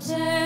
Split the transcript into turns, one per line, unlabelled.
return.